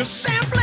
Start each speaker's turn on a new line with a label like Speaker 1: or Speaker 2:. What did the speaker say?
Speaker 1: You simply